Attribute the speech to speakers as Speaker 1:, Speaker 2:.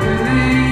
Speaker 1: believe.